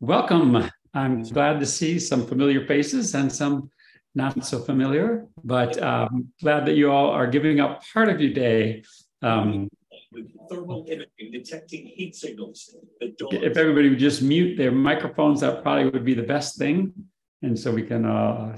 welcome. I'm glad to see some familiar faces and some not so familiar, but um, glad that you all are giving up part of your day. Um, thermal imaging detecting heat signals. If everybody would just mute their microphones, that probably would be the best thing. And so we can uh,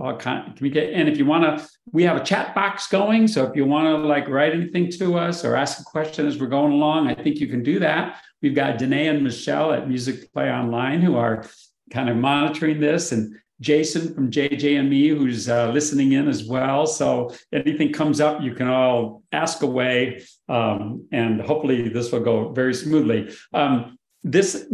all kind communicate. And if you want to, we have a chat box going. So if you want to like write anything to us or ask a question as we're going along, I think you can do that. We've got Danae and Michelle at Music Play Online who are kind of monitoring this and Jason from JJ and me who's uh, listening in as well. So anything comes up, you can all ask away, um, and hopefully this will go very smoothly. Um, this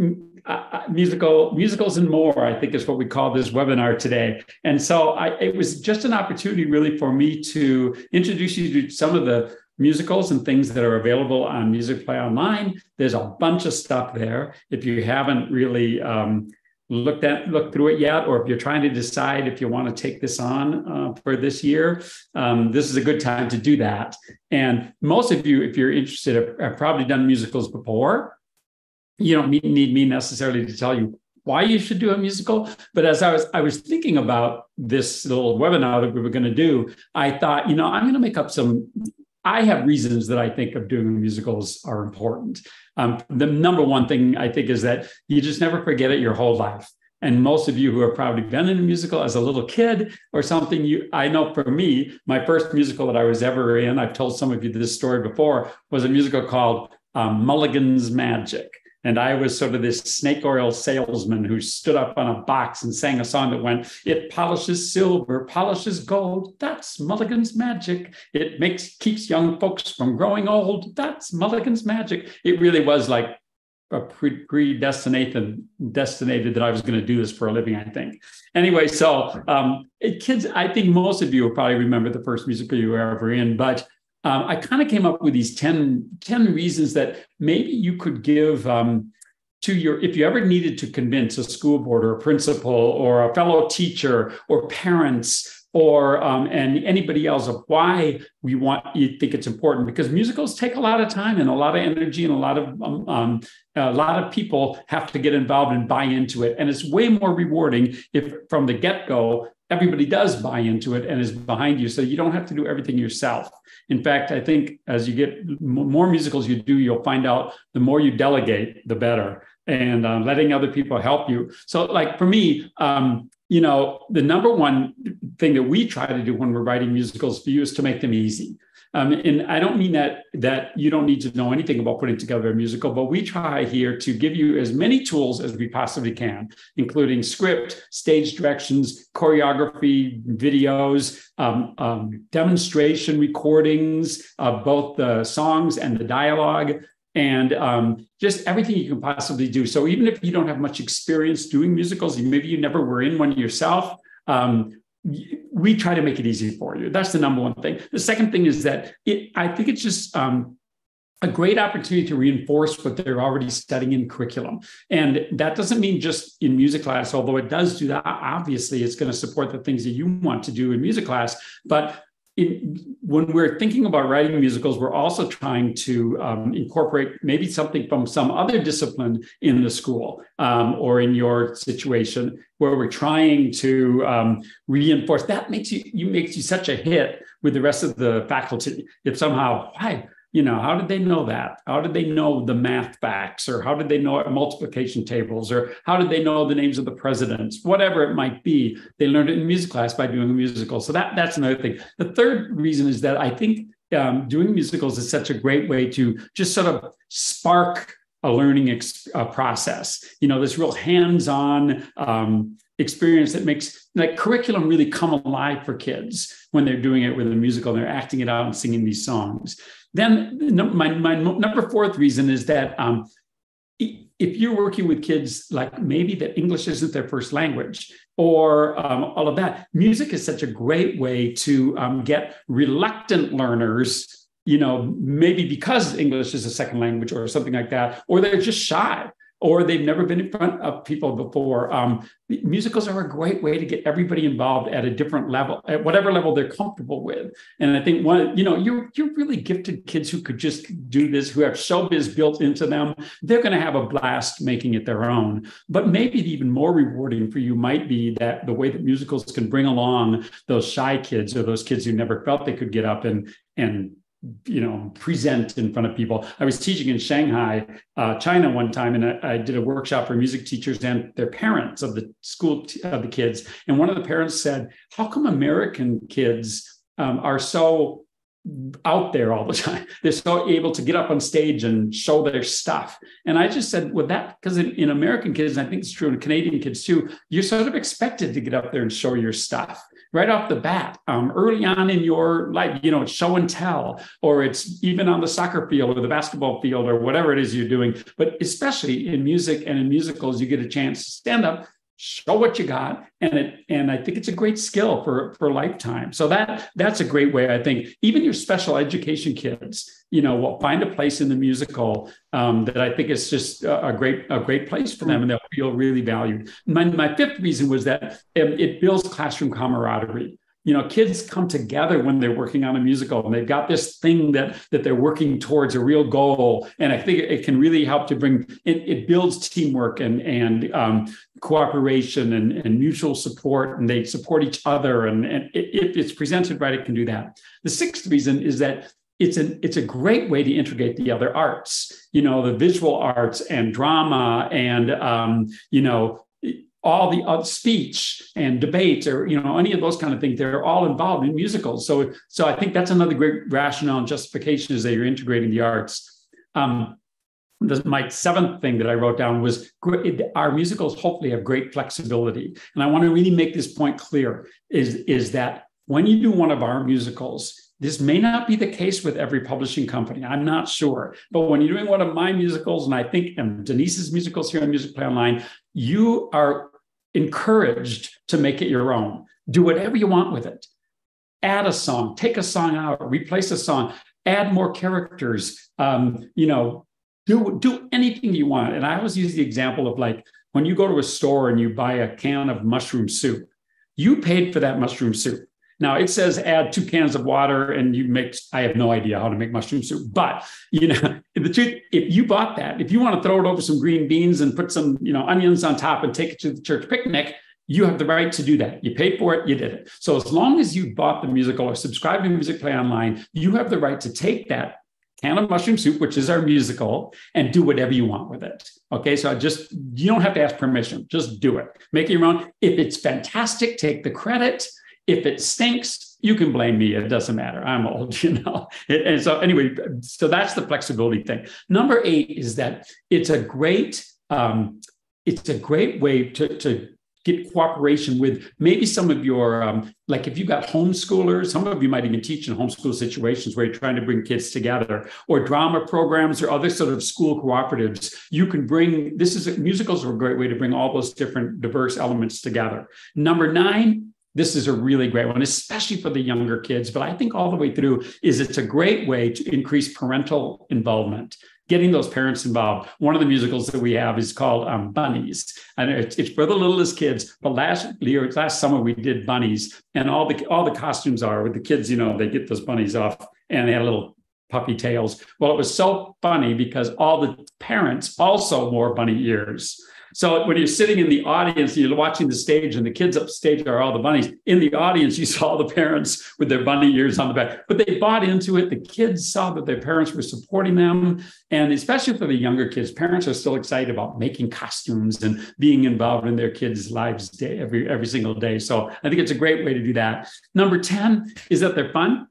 uh, uh, musical musicals and more, I think, is what we call this webinar today. And so I, it was just an opportunity, really, for me to introduce you to some of the musicals and things that are available on Music Play Online. There's a bunch of stuff there. If you haven't really um, looked at looked through it yet, or if you're trying to decide if you want to take this on uh, for this year, um, this is a good time to do that. And most of you, if you're interested, have, have probably done musicals before. You don't need me necessarily to tell you why you should do a musical but as i was i was thinking about this little webinar that we were going to do i thought you know i'm going to make up some I have reasons that I think of doing musicals are important. Um, the number one thing I think is that you just never forget it your whole life. And most of you who have probably been in a musical as a little kid or something, you I know for me, my first musical that I was ever in, I've told some of you this story before, was a musical called um, Mulligan's Magic. And I was sort of this snake oil salesman who stood up on a box and sang a song that went, It polishes silver, polishes gold. That's Mulligan's magic. It makes keeps young folks from growing old. That's Mulligan's magic. It really was like a pre- predestinated destinated that I was going to do this for a living, I think. Anyway, so um, kids, I think most of you will probably remember the first musical you were ever in, but um, I kind of came up with these 10, 10 reasons that maybe you could give um, to your, if you ever needed to convince a school board or a principal or a fellow teacher or parents or um, and anybody else of why we want you think it's important because musicals take a lot of time and a lot of energy and a lot of um, um, a lot of people have to get involved and buy into it. And it's way more rewarding if from the get-go everybody does buy into it and is behind you. So you don't have to do everything yourself. In fact, I think as you get more musicals you do, you'll find out the more you delegate, the better, and uh, letting other people help you. So, like for me, um, you know, the number one thing that we try to do when we're writing musicals for you is to make them easy. Um, and I don't mean that that you don't need to know anything about putting together a musical, but we try here to give you as many tools as we possibly can, including script, stage directions, choreography, videos, um, um, demonstration recordings of both the songs and the dialogue, and um, just everything you can possibly do. So even if you don't have much experience doing musicals, maybe you never were in one yourself. Um, we try to make it easy for you. That's the number one thing. The second thing is that it, I think it's just um, a great opportunity to reinforce what they're already studying in curriculum. And that doesn't mean just in music class, although it does do that. Obviously, it's going to support the things that you want to do in music class. But in, when we're thinking about writing musicals, we're also trying to um, incorporate maybe something from some other discipline in the school um, or in your situation, where we're trying to um, reinforce. That makes you you makes you such a hit with the rest of the faculty. If somehow, why you know how did they know that? How did they know the math facts or how did they know multiplication tables or how did they know the names of the presidents? Whatever it might be they learned it in music class by doing a musical so that that's another thing. The third reason is that i think um, doing musicals is such a great way to just sort of spark a learning ex- uh, process. You know this real hands-on um, experience that makes like curriculum really come alive for kids when they're doing it with a musical and they're acting it out and singing these songs then my, my number fourth reason is that um, if you're working with kids like maybe that English isn't their first language or um, all of that, music is such a great way to um, get reluctant learners, you know, maybe because English is a second language or something like that, or they're just shy or they've never been in front of people before. Um, musicals are a great way to get everybody involved at a different level, at whatever level they're comfortable with. And I think one, you know, you're you're really gifted kids who could just do this, who have showbiz built into them. They're going to have a blast making it their own. But maybe even more rewarding for you might be that the way that musicals can bring along those shy kids or those kids who never felt they could get up and and you know present in front of people. I was teaching in shanghai uh, china one time and I, I, did a workshop for music teachers and their parents of the school t- of the kids. And one of the parents said how come american kids um, are so out there all the time? They're so able to get up on stage and show their stuff. And i just said well that because in, in american kids and i think it's true in canadian kids too you're sort of expected to get up there and show your stuff right off the bat, um, early on in your life, you know, it's show and tell, or it's even on the soccer field or the basketball field or whatever it is you're doing. But especially in music and in musicals, you get a chance to stand up, show what you got, and it and I think it's a great skill for for lifetime. So that that's a great way. I think even your special education kids you know, will find a place in the musical um, that I think is just a, great a great place for them, and they'll feel really valued. My, my fifth reason was that um, it builds classroom camaraderie. You know, kids come together when they're working on a musical, and they've got this thing that that they're working towards a real goal. And I think it can really help to bring it. It builds teamwork and and um, cooperation and, and mutual support, and they support each other. And, and if it's presented right, it can do that. The sixth reason is that it's a it's a great way to integrate the other arts you know the visual arts and drama and um, you know all the uh, speech and debate or you know any of those kind of things they're all involved in musicals so so i think that's another great rationale and justification is that you're integrating the arts um, the, my seventh thing that I wrote down was our musicals hopefully have great flexibility. And I want to really make this point clear is, is that when you do one of our musicals, this may not be the case with every publishing company. I'm not sure. But when you're doing one of my musicals, and I think and Denise's musicals here on Music Play Online, you are encouraged to make it your own. Do whatever you want with it. Add a song, take a song out, replace a song, add more characters. Um, you know, do do anything you want. And I always use the example of like when you go to a store and you buy a can of mushroom soup, you paid for that mushroom soup now it says add two cans of water and you make, I have no idea how to make mushroom soup, but you know, the truth, if you bought that, if you want to throw it over some green beans and put some, you know, onions on top and take it to the church picnic, you have the right to do that. You paid for it, you did it. So as long as you bought the musical or subscribed to Music Play Online, you have the right to take that can of mushroom soup, which is our musical, and do whatever you want with it. Okay, so I just you don't have to ask permission, just do it. Make it your own. If it's fantastic, take the credit. If it stinks, you can blame me. It doesn't matter. I'm old, you know. And so, anyway, so that's the flexibility thing. Number eight is that it's a great, um, it's a great way to, to get cooperation with maybe some of your um, like if you've got homeschoolers some of you might even teach in homeschool situations where you're trying to bring kids together or drama programs or other sort of school cooperatives you can bring this is musicals are a great way to bring all those different diverse elements together number nine this is a really great one, especially for the younger kids. But I think all the way through is it's a great way to increase parental involvement, getting those parents involved. One of the musicals that we have is called um, Bunnies, and it's, it's, for the littlest kids. But last year, last summer, we did Bunnies, and all the all the costumes are with the kids. You know, they get those bunnies off, and they had little puppy tails. Well, it was so funny because all the parents also wore bunny ears. So when you're sitting in the audience, you're watching the stage, and the kids upstage are all the bunnies. In the audience, you saw the parents with their bunny ears on the back, but they bought into it. The kids saw that their parents were supporting them, and especially for the younger kids, parents are still excited about making costumes and being involved in their kids' lives day, every every single day. So I think it's a great way to do that. Number ten is that they're fun,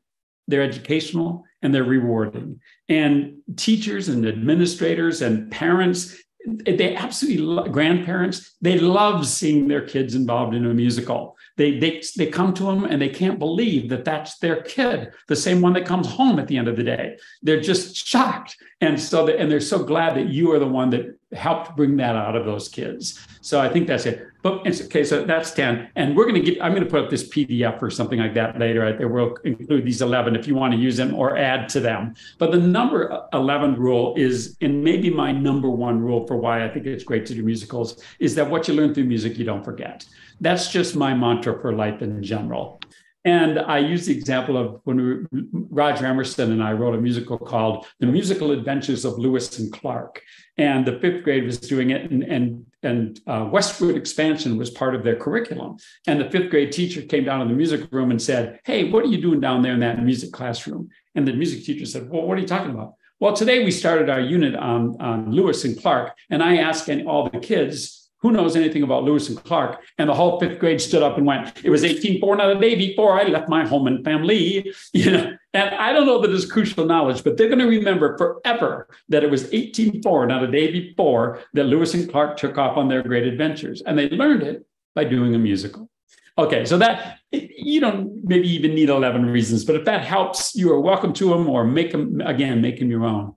they're educational, and they're rewarding. And teachers and administrators and parents they absolutely love, grandparents they love seeing their kids involved in a musical. They, they they come to them and they can't believe that that's their kid the same one that comes home at the end of the day. They're just shocked. And so, the, and they're so glad that you are the one that helped bring that out of those kids. So I think that's it. But it's okay. So that's 10. And we're going to get, I'm going to put up this PDF or something like that later. I think we'll include these 11 if you want to use them or add to them. But the number 11 rule is, and maybe my number one rule for why I think it's great to do musicals, is that what you learn through music, you don't forget. That's just my mantra for life in general. And I use the example of when we, Roger Emerson and I wrote a musical called The Musical Adventures of Lewis and Clark. And the fifth grade was doing it, and, and, and uh, Westward Expansion was part of their curriculum. And the fifth grade teacher came down in the music room and said, Hey, what are you doing down there in that music classroom? And the music teacher said, Well, what are you talking about? Well, today we started our unit on, on Lewis and Clark, and I asked all the kids who knows anything about Lewis and Clark? And the whole fifth grade stood up and went, it was 1804, not a day before I left my home and family. You know, and I don't know that it's crucial knowledge, but they're going to remember forever that it was 1804, not a day before, that Lewis and Clark took off on their great adventures. And they learned it by doing a musical. Okay, so that you don't maybe even need 11 reasons, but if that helps, you are welcome to them or make them again, make them your own.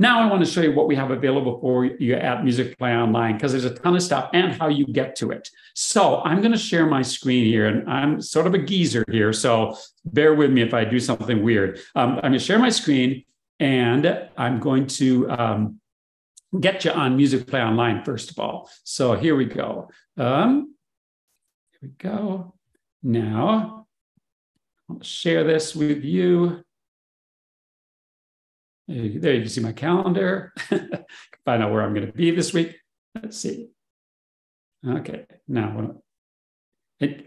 Now I want to show you what we have available for you at Music Play Online because there's a ton of stuff and how you get to it. So I'm going to share my screen here and I'm sort of a geezer here. So bear with me if I do something weird. Um, I'm going to share my screen and I'm going to um, get you on Music Play Online first of all. So here we go. Um, here we go. Now I'll share this with you. There you can see my calendar. Find out where I'm going to be this week. Let's see. Okay, now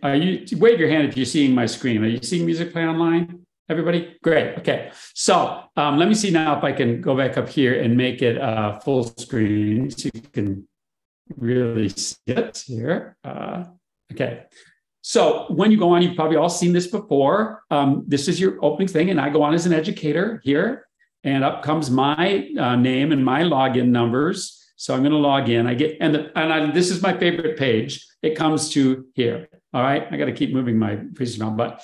are you wave your hand if you're seeing my screen? Are you seeing music play online? Everybody, great. Okay, so um, let me see now if I can go back up here and make it uh, full screen so you can really see it here. Uh, okay, so when you go on, you've probably all seen this before. Um, this is your opening thing, and I go on as an educator here and up comes my uh, name and my login numbers. So I'm going to log in. I get and the, and I, this is my favorite page. It comes to here. All right, I got to keep moving my faces around, but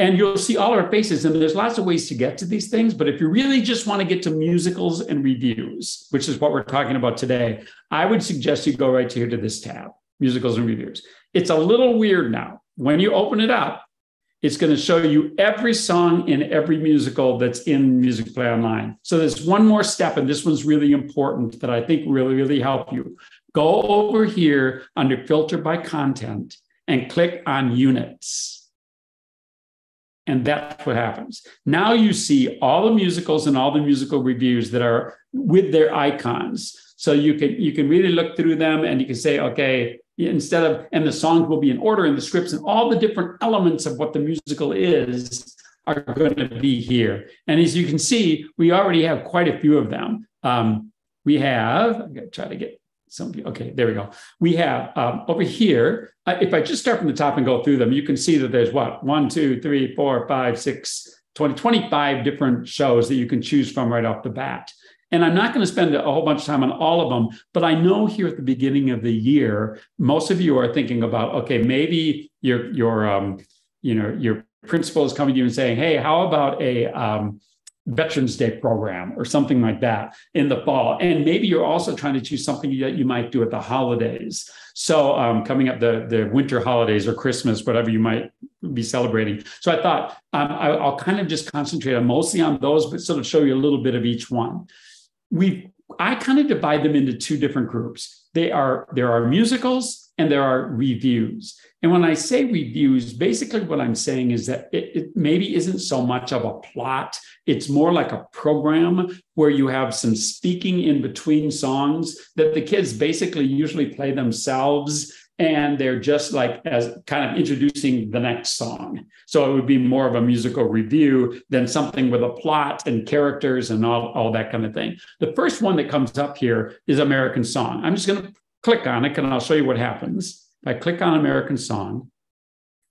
and you'll see all our faces. And there's lots of ways to get to these things. But if you really just want to get to musicals and reviews, which is what we're talking about today, I would suggest you go right here to this tab, musicals and reviews. It's a little weird now. When you open it up, it's going to show you every song in every musical that's in Music Play Online. So there's one more step, and this one's really important that I think really, really help you. Go over here under Filter by Content and click on Units. And that's what happens. Now you see all the musicals and all the musical reviews that are with their icons. So you can you can really look through them and you can say, okay, instead of and the songs will be in order and the scripts and all the different elements of what the musical is are going to be here. And as you can see we already have quite a few of them. Um, we have i'm going to try to get some okay there we go. We have um, over here uh, if i just start from the top and go through them you can see that there's what? One two three four five six 20 25 different shows that you can choose from right off the bat and I'm not going to spend a whole bunch of time on all of them, but I know here at the beginning of the year, most of you are thinking about, okay, maybe your your um, you know your principal is coming to you and saying, hey, how about a um, Veterans Day program or something like that in the fall. And maybe you're also trying to choose something that you might do at the holidays. So um, coming up the, the winter holidays or Christmas, whatever you might be celebrating. So I thought um, I, will kind of just concentrate on mostly on those, but sort of show you a little bit of each one we I kind of divide them into two different groups. They are there are musicals and there are reviews. And when I say reviews, basically what I'm saying is that it, it, maybe isn't so much of a plot. It's more like a program where you have some speaking in between songs that the kids basically usually play themselves and they're just like as kind of introducing the next song. So it would be more of a musical review than something with a plot and characters and all, all that kind of thing. The first one that comes up here is American Song. I'm just going to click on it and I'll show you what happens. If I click on American Song,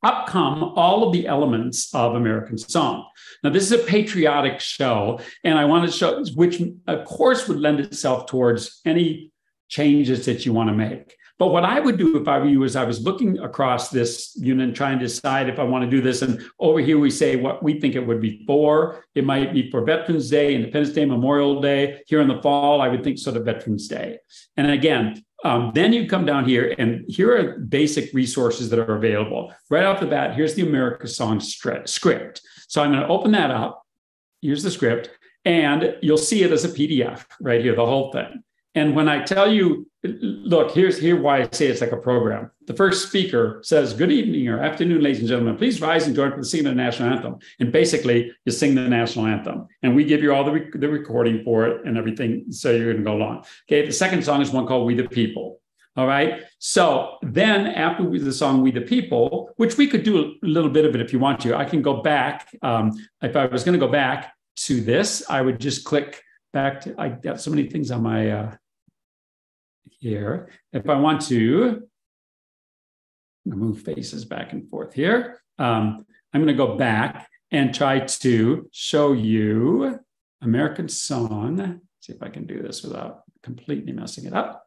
up come all of the elements of American Song. Now, this is a patriotic show, and I want to show which, of course, would lend itself towards any changes that you want to make. But what I would do if I were you is I was looking across this unit and trying to decide if I want to do this. And over here we say what we think it would be for. It might be for Veterans Day, Independence Day, Memorial Day. Here in the fall, I would think sort of Veterans Day. And again, um, then you come down here, and here are basic resources that are available. Right off the bat, here's the America Song script. So I'm going to open that up. Here's the script, and you'll see it as a PDF right here, the whole thing. And when I tell you, look, here's here why I say it's like a program. The first speaker says, "Good evening or afternoon, ladies and gentlemen. Please rise and join for the singing of the national anthem." And basically, you sing the national anthem, and we give you all the rec- the recording for it and everything, so you're going to go along. Okay. The second song is one called "We the People." All right. So then after the song We the People, which we could do a little bit of it if you want to, I can go back. Um, if I was going to go back to this, I would just click back to, I got so many things on my, uh, here. If I want to move faces back and forth here, um, I'm going to go back and try to show you American Song. See if I can do this without completely messing it up.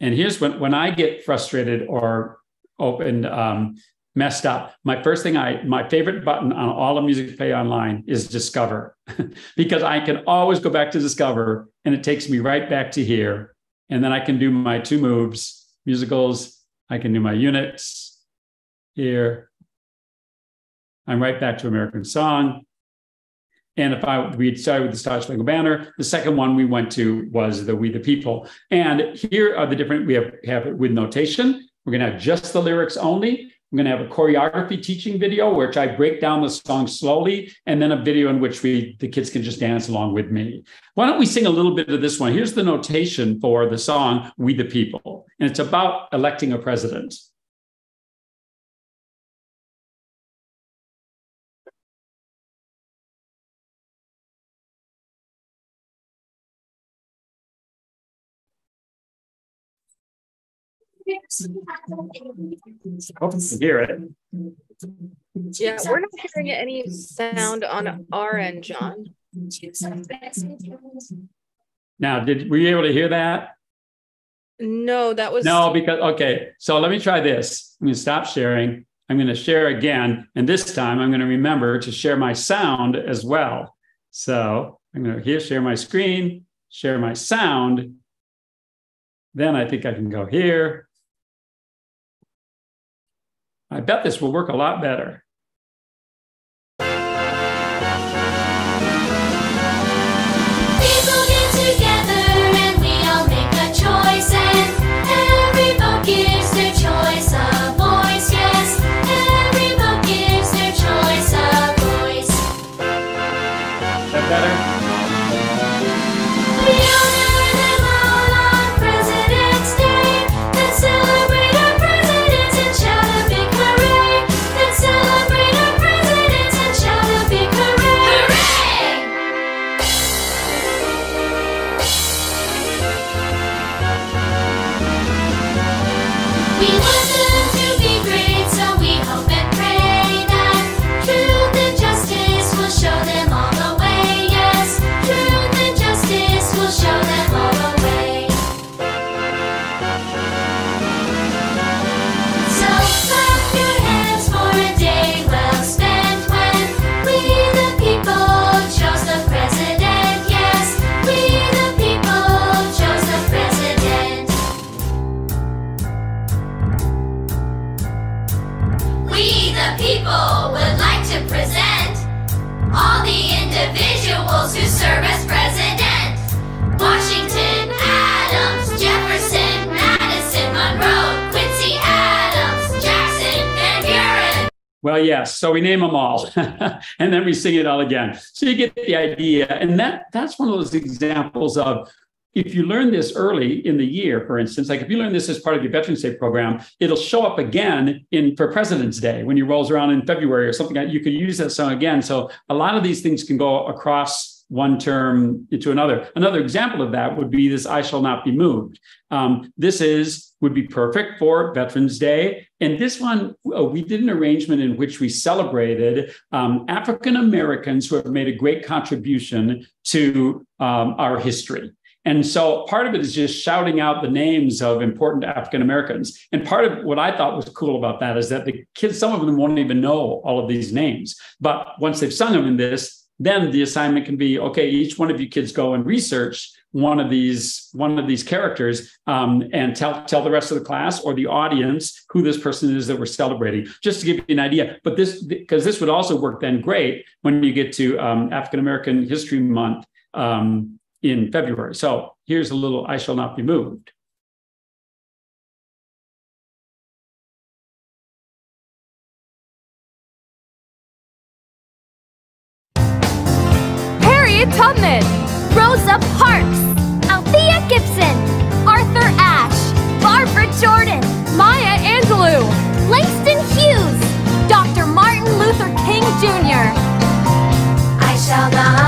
And here's when, when I get frustrated or open um, messed up. My first thing I, my favorite button on all of Music Play Online is Discover, because I can always go back to Discover and it takes me right back to here. And then I can do my two moves, musicals, I can do my units here. I'm right back to American Song. And if I we started with the Star Spangled Banner, the second one we went to was the We the People. And here are the different, we have, have it with notation. We're going to have just the lyrics only. I'm going to have a choreography teaching video, which I break down the song slowly, and then a video in which we the kids can just dance along with me. Why don't we sing a little bit of this one? Here's the notation for the song "We the People," and it's about electing a president. Hope you can hear it. Yeah, we're not hearing any sound on our end, John. Now, did were you able to hear that? No, that was no, because okay. So let me try this. I'm going to stop sharing. I'm going to share again, and this time I'm going to remember to share my sound as well. So I'm going to here share my screen, share my sound. Then I think I can go here I bet this will work a lot better. So we name them all, and then we sing it all again. So you get the idea, and that that's one of those examples of if you learn this early in the year, for instance, like if you learn this as part of your Veterans Day program, it'll show up again in for President's Day when he rolls around in February or something. You can use that song again. So a lot of these things can go across one term into another. Another example of that would be this "I shall not be moved." Um, this is would be perfect for Veterans Day. And this one, uh, we did an arrangement in which we celebrated um, African Americans who have made a great contribution to um, our history. And so part of it is just shouting out the names of important African Americans. And part of what I thought was cool about that is that the kids, some of them won't even know all of these names. But once they've sung them in this, then the assignment can be okay, each one of you kids go and research one of these one of these characters um, and tell tell the rest of the class or the audience who this person is that we're celebrating just to give you an idea. But this because this would also work then great when you get to um, african american history month um, in february. So here's a little i shall not be moved. Harriet Tubman, Rosa Parks, Jordan, Maya Angelou, Langston Hughes, Dr. Martin Luther King Jr. I shall not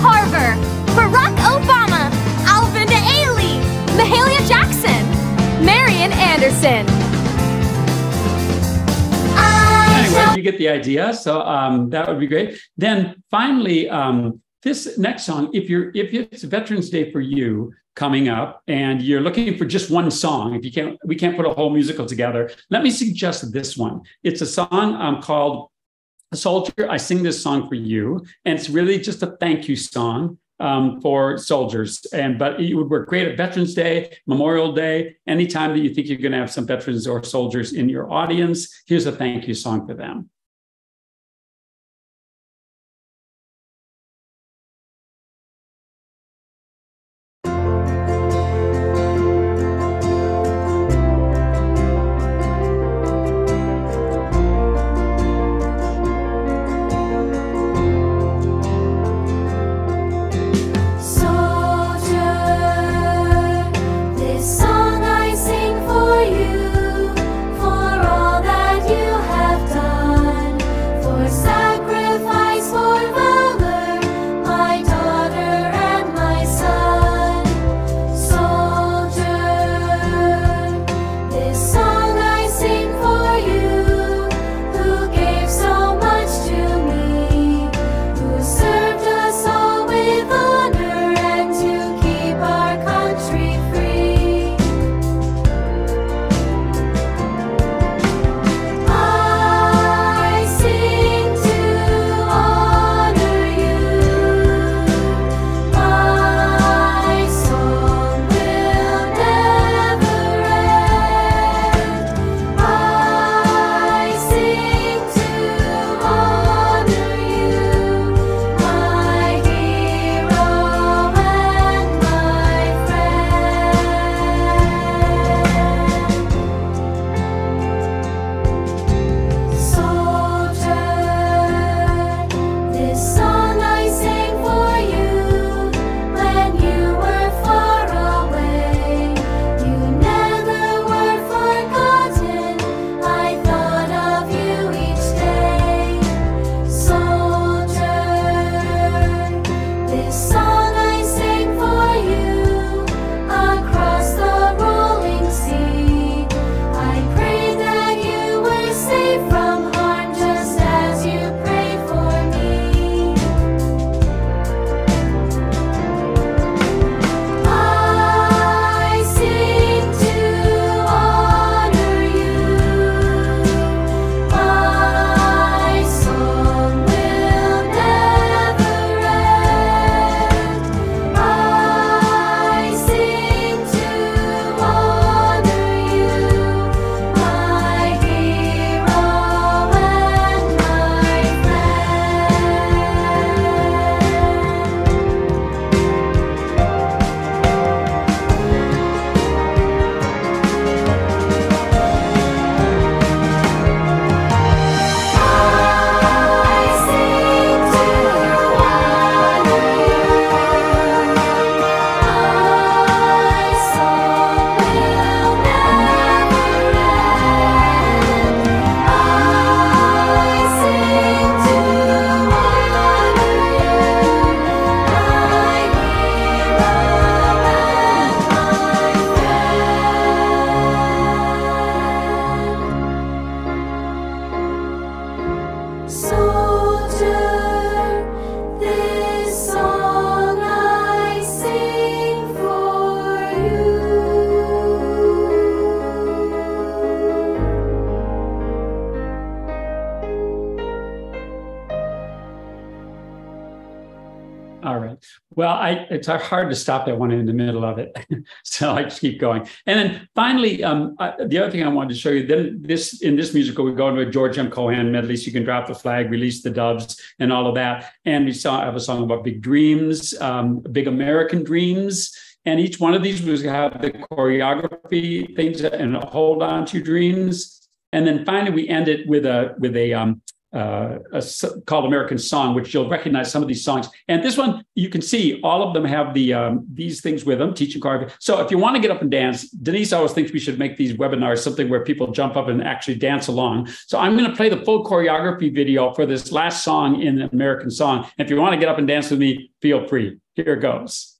Carver, Barack Obama, Alvin Ailey, Mahalia Jackson, Marian Anderson. Anyway, you get the idea. So um, that would be great. Then finally, um, this next song, if you're if it's Veterans Day for you coming up and you're looking for just one song, if you can't, we can't put a whole musical together. Let me suggest this one. It's a song um, called "Soldier." I sing this song for you, and it's really just a thank you song um, for soldiers. And but it would work great at Veterans Day, Memorial Day, anytime that you think you're going to have some veterans or soldiers in your audience. Here's a thank you song for them. It's hard to stop that one in the middle of it, so I just keep going. And then finally, um, uh, the other thing I wanted to show you. Then this in this musical, we go into a George M. Cohan medley. So you can drop the flag, release the doves, and all of that. And we saw I have a song about big dreams, um, big American dreams. And each one of these was have the choreography things and hold on to dreams. And then finally, we end it with a with a um, uh, a, called American Song, which you'll recognize some of these songs. And this one, you can see all of them have the um, these things with them, teaching choreography. So if you want to get up and dance, Denise always thinks we should make these webinars something where people jump up and actually dance along. So I'm going to play the full choreography video for this last song in the American Song. And if you want to get up and dance with me, feel free. Here it goes.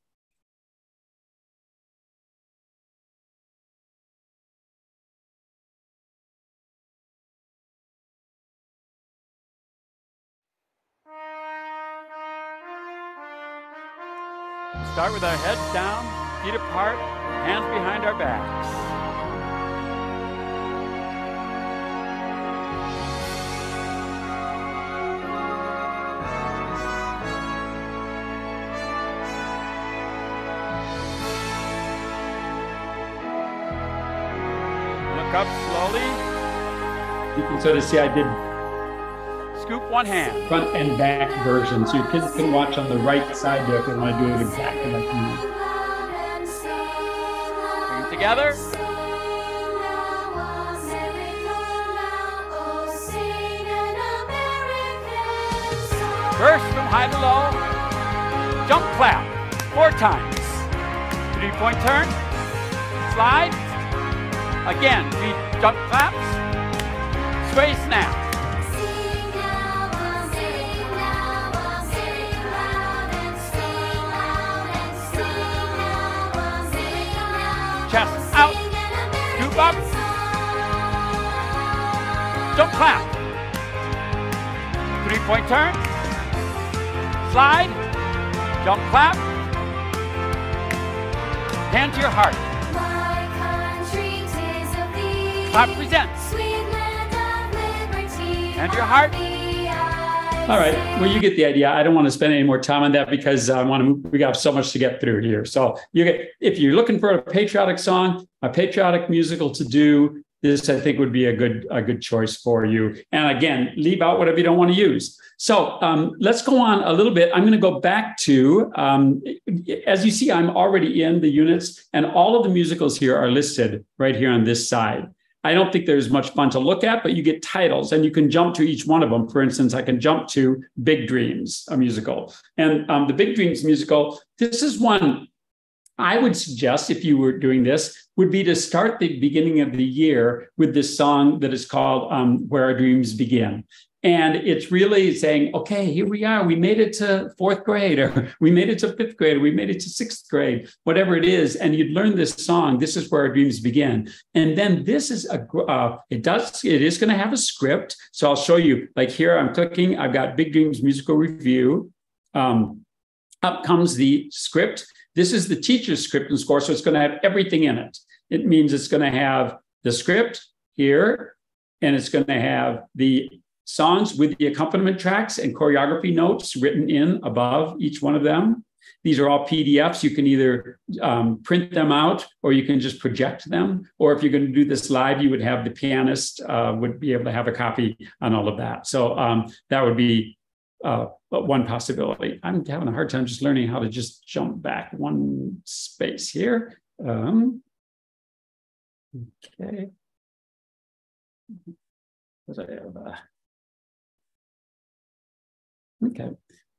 Start with our heads down, feet apart, hands behind our backs. Look up slowly. You can sort of see I did scoop one hand. Front and back version. So your kids can watch on the right side there if they want to do it exactly like me. Bring it together. First from high to low. Jump clap. Four times. Three point turn. Slide. Again, three jump claps. Sway snap. Point turn, slide, jump clap, hand to your heart. Clap presents. Hand to your heart. All right. Well, you get the idea. I don't want to spend any more time on that because I want to. We got so much to get through here. So you get if you're looking for a patriotic song, a patriotic musical to do. This I think would be a good a good choice for you. And again, leave out whatever you don't want to use. So um, let's go on a little bit. I'm going to go back to um, as you see, I'm already in the units, and all of the musicals here are listed right here on this side. I don't think there's much fun to look at, but you get titles and you can jump to each one of them. For instance, I can jump to Big Dreams, a musical. And um, the Big Dreams musical, this is one I would suggest, if you were doing this, would be to start the beginning of the year with this song that is called um, Where Our Dreams Begin. And it's really saying, okay, here we are. We made it to fourth grade, or we made it to fifth grade, or we made it to sixth grade, whatever it is. And you'd learn this song. This is where our dreams begin. And then this is a, uh, it does, it is going to have a script. So I'll show you, like here, I'm clicking, I've got Big Dreams Musical Review. Um, up comes the script. This is the teacher's script and score. So it's going to have everything in it. It means it's going to have the script here, and it's going to have the songs with the accompaniment tracks and choreography notes written in above each one of them. These are all PDFs. You can either um, print them out or you can just project them. Or if you're going to do this live, you would have the pianist uh, would be able to have a copy on all of that. So um, that would be uh, one possibility. I'm having a hard time just learning how to just jump back one space here. Um, okay. Uh, Okay.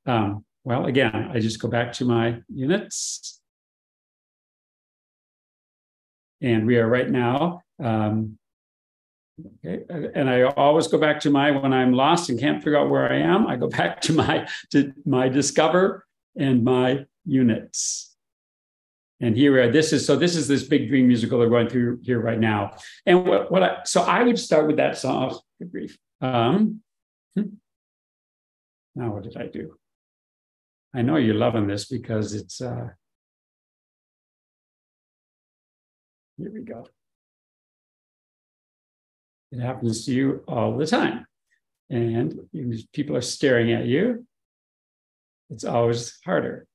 Um, well, again, I just go back to my units. And we are right now. Um, okay. And I always go back to my, when I'm lost and can't figure out where I am, I go back to my, to my discover and my units. And here we are. This is so. This is this big dream musical they're going through here right now. And what, what I so I would start with that song. Oh, good grief. Um, hmm. Now, what did I do? I know you're loving this because it's, uh, here we go. It happens to you all the time. And people are staring at you. it's always harder.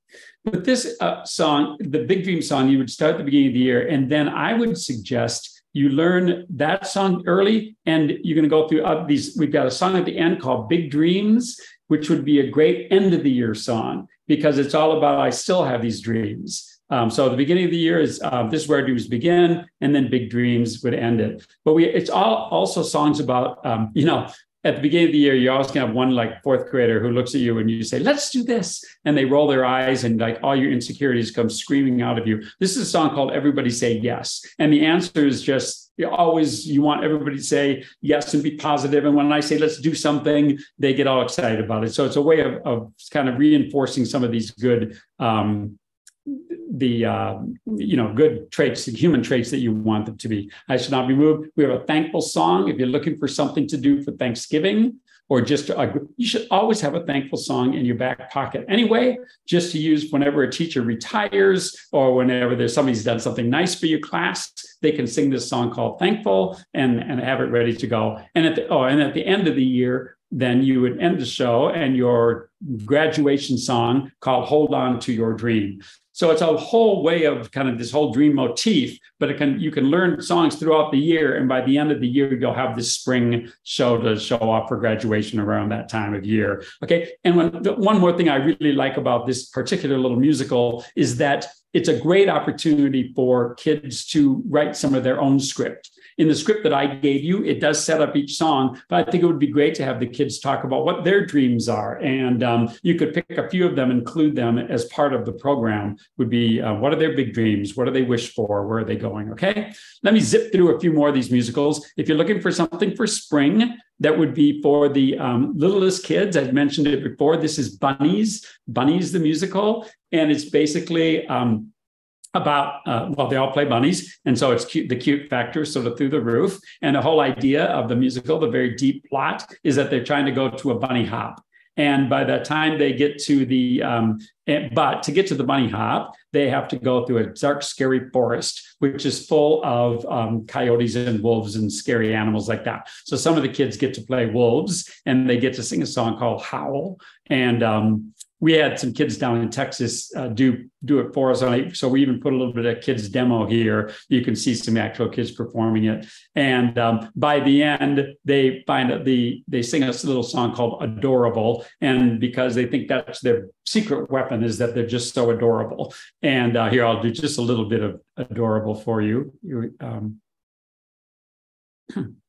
But this uh, song, the Big Dream song, you would start at the beginning of the year, and then I would suggest you learn that song early, and you're going to go through uh, these. We've got a song at the end called Big Dreams, which would be a great end of the year song because it's all about I still have these dreams. Um, so the beginning of the year is uh, this is where dreams begin, and then big dreams would end it. But we it's all also songs about um, you know at the beginning of the year, you're always gonna have one like fourth grader who looks at you and you say, let's do this. And they roll their eyes and like all your insecurities come screaming out of you. This is a song called Everybody Say Yes. And the answer is just you always you want everybody to say yes and be positive. And when I say let's do something, they get all excited about it. So it's a way of, of kind of reinforcing some of these good um, the uh, you know good traits, the human traits that you want them to be. I should not be moved. We have a thankful song. If you're looking for something to do for Thanksgiving, or just a, you should always have a thankful song in your back pocket anyway, just to use whenever a teacher retires or whenever there's somebody's done something nice for your class. They can sing this song called "Thankful" and and have it ready to go. And at the oh, and at the end of the year, then you would end the show and your graduation song called Hold On to Your Dream. So it's a whole way of kind of this whole dream motif, but it can you can learn songs throughout the year, and by the end of the year, you'll have this spring show to show off for graduation around that time of year. Okay, and when, one more thing I really like about this particular little musical is that it's a great opportunity for kids to write some of their own script in the script that I gave you, it does set up each song, but I think it would be great to have the kids talk about what their dreams are. And um, you could pick a few of them, include them as part of the program, would be uh, what are their big dreams? What do they wish for? Where are they going? Okay. Let me zip through a few more of these musicals. If you're looking for something for spring, that would be for the um, littlest kids. I've mentioned it before. This is Bunnies, Bunnies the musical. And it's basically, um, about uh, well they all play bunnies. And so it's cute the cute factor sort of through the roof. And the whole idea of the musical the very deep plot is that they're trying to go to a bunny hop. And by the time they get to the um, but to get to the bunny hop they have to go through a dark scary forest which is full of um, coyotes and wolves and scary animals like that. So some of the kids get to play wolves and they get to sing a song called howl. And um, we had some kids down in Texas uh, do do it for us. So we even put a little bit of kids demo here. You can see some actual kids performing it. And um, by the end, they find that the they sing us a little song called "Adorable," and because they think that's their secret weapon is that they're just so adorable. And uh, here I'll do just a little bit of "Adorable" for you. you um,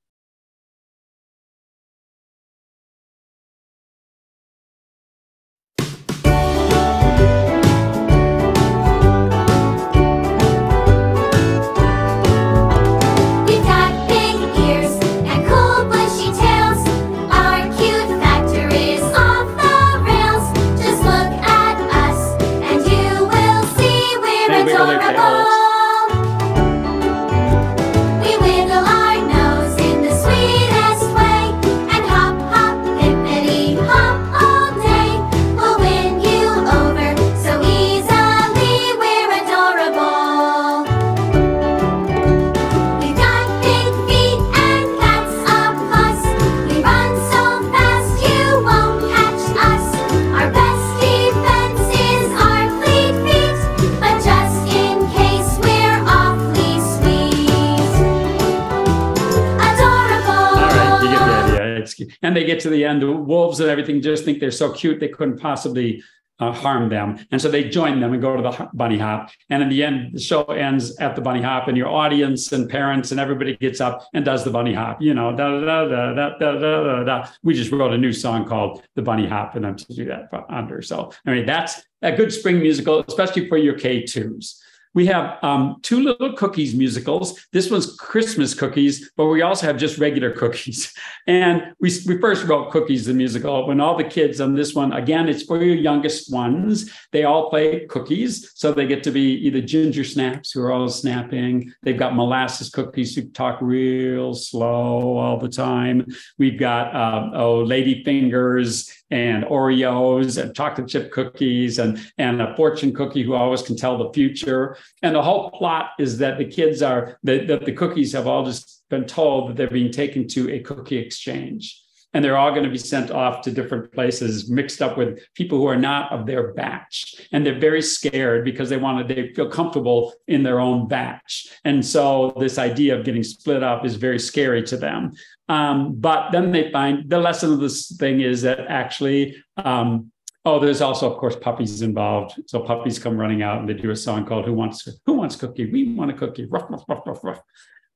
wolves and everything just think they're so cute they couldn't possibly uh, harm them. And so they join them and go to the bunny hop. And in the end, the show ends at the bunny hop, and your audience and parents and everybody gets up and does the bunny hop. You know, da da da da da da da. We just wrote a new song called "The Bunny Hop" for them to do that under. So I mean, that's a good spring musical, especially for your K twos. We have um, two little cookies musicals. This one's Christmas cookies, but we also have just regular cookies. And we, we first wrote Cookies the musical when all the kids on this one, again, it's for your youngest ones. They all play cookies. So they get to be either ginger snaps who are all snapping. They've got molasses cookies who talk real slow all the time. We've got, uh, oh, lady fingers and Oreos and chocolate chip cookies and, and a fortune cookie who always can tell the future. And the whole plot is that the kids are, that, that the cookies have all just been told that they're being taken to a cookie exchange. And they're all going to be sent off to different places, mixed up with people who are not of their batch. And they're very scared because they want to, they feel comfortable in their own batch. And so this idea of getting split up is very scary to them. Um, but then they find the lesson of this thing is that actually, um, oh, there's also, of course, puppies involved. So puppies come running out and they do a song called "Who Wants Who Wants Cookie? We want a cookie." Ruff, ruff, ruff, ruff, ruff.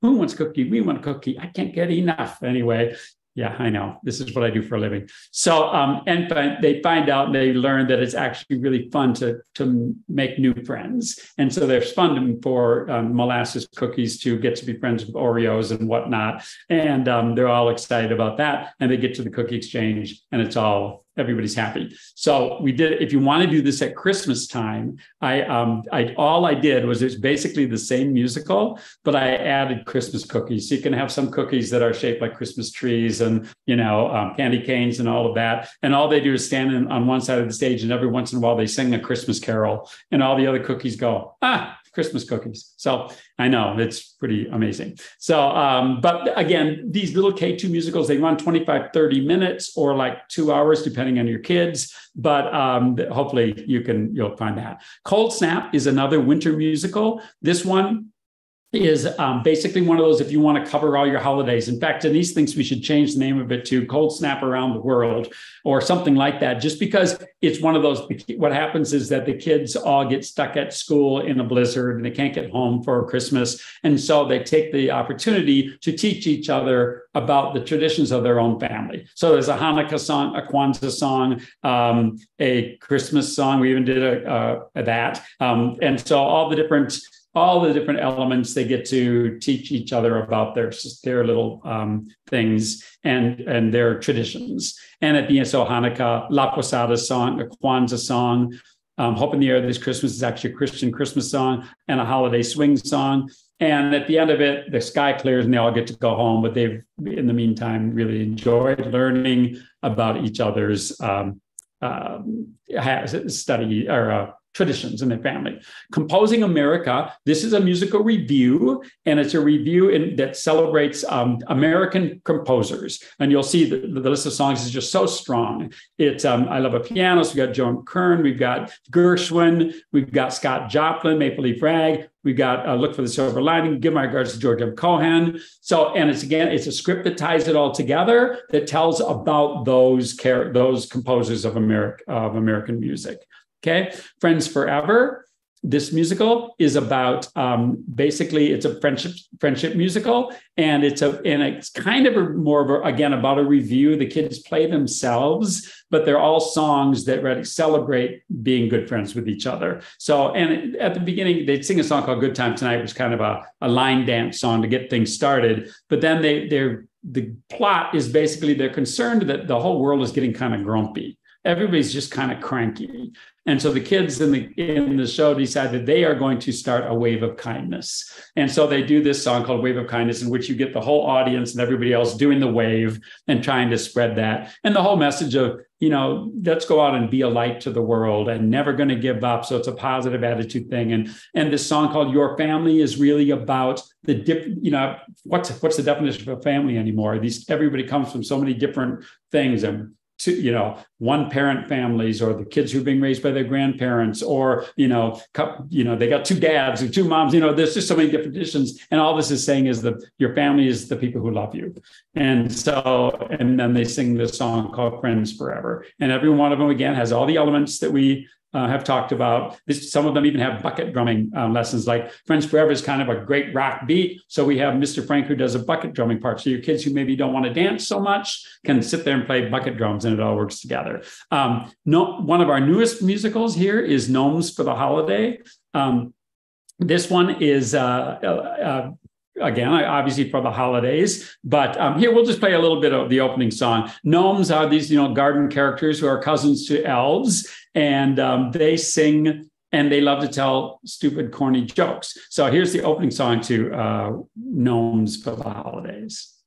Who wants cookie? We want a cookie. I can't get enough. Anyway, yeah, I know. This is what I do for a living. So, um, and they find out, they learn that it's actually really fun to to make new friends, and so there's fun for um, molasses cookies to get to be friends with Oreos and whatnot, and um, they're all excited about that. And they get to the cookie exchange, and it's all everybody's happy. So we did. If you want to do this at Christmas time, I um I all I did was it's basically the same musical, but I added Christmas cookies. So you can have some cookies that are shaped like Christmas trees and you know um, candy canes and all of that. And all they do is stand in, on one side of the stage, and every once in a while they sing a Christmas carol, and all the other cookies go ah Christmas cookies. So I know it's pretty amazing. So, um, but again, these little K2 musicals, they run 25, 30 minutes or like two hours, depending on your kids. But um, hopefully you can, you'll find that. Cold Snap is another winter musical. This one is um, basically one of those if you want to cover all your holidays. In fact, Denise thinks we should change the name of it to Cold Snap Around the World or something like that, just because it's one of those. What happens is that the kids all get stuck at school in a blizzard and they can't get home for Christmas. And so they take the opportunity to teach each other about the traditions of their own family. So there's a Hanukkah song, a Kwanzaa song, um, a Christmas song. We even did a, a that. Um, and so all the different all the different elements they get to teach each other about their their little um, things and and their traditions. And at the end so hanukkah la posada song a kwanzaa song um, hope in the air this christmas is actually a christian christmas song and a holiday swing song. And at the end of it the sky clears and they all get to go home but they've in the meantime really enjoyed learning about each other's um, um, study or uh, traditions in their family. Composing America, this is a musical review, and it's a review in, that celebrates um, American composers. And you'll see the, the, list of songs is just so strong. It's um, I Love a Piano, so we've got Jerome Kern, we've got Gershwin, we've got Scott Joplin, Maple Leaf Rag, We've got uh, Look for the Silver Lining, Give My Regards to George M. Cohan. So, and it's again, it's a script that ties it all together that tells about those care, those composers of America of American music. Okay. Friends Forever. This musical is about um, basically it's a friendship friendship musical, and it's a and it's kind of a more of a, again about a review. The kids play themselves, but they're all songs that really celebrate being good friends with each other. So, and at the beginning, they'd sing a song called "Good Time Tonight," which kind of a, a line dance song to get things started. But then they they're the plot is basically they're concerned that the whole world is getting kind of grumpy everybody's just kind of cranky and so the kids in the in the show decided they are going to start a wave of kindness. And so they do this song called Wave of Kindness, in which you get the whole audience and everybody else doing the wave and trying to spread that. And the whole message of, you know, let's go out and be a light to the world and never going to give up. So it's a positive attitude thing. And and this song called Your Family is really about the different, you know, what's what's the definition of a family anymore? These everybody comes from so many different things and two, you know, one parent families or the kids who are being raised by their grandparents, or, you know, you know, they got two dads or two moms, you know, there's just so many different traditions. And all this is saying is that your family is the people who love you. And so, and then they sing this song called Friends Forever. And every one of them, again, has all the elements that we uh, have talked about. This, some of them even have bucket drumming uh, lessons. Like Friends Forever is kind of a great rock beat. So we have Mr. Frank who does a bucket drumming part. So your kids who maybe don't want to dance so much can sit there and play bucket drums, and it all works together. Um, no, one of our newest musicals here is Gnomes for the Holiday. Um, this one is uh, uh, uh again, obviously for the holidays. But um, here we'll just play a little bit of the opening song. Gnomes are these, you know, garden characters who are cousins to elves, and um, they sing and they love to tell stupid, corny jokes. So here's the opening song to uh, Gnomes for the Holidays.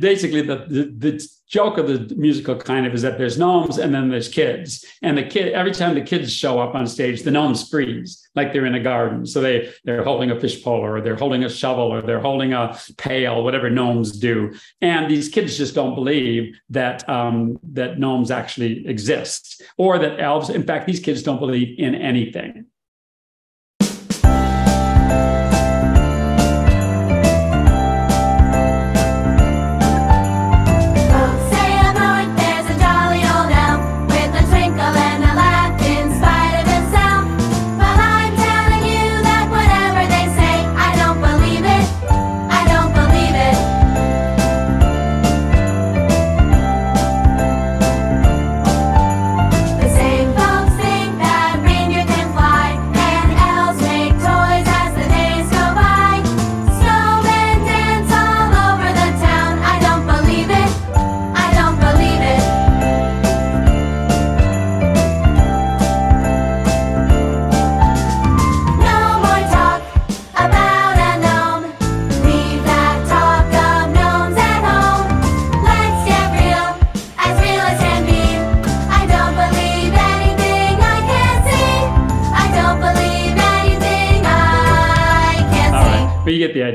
Basically the, the, the joke of the musical kind of is that there's gnomes and then there's kids. And the kid every time the kids show up on stage the gnomes freeze like they're in a garden. So they they're holding a fish pole or they're holding a shovel or they're holding a pail whatever gnomes do. And these kids just don't believe that um, that gnomes actually exist or that elves. In fact these kids don't believe in anything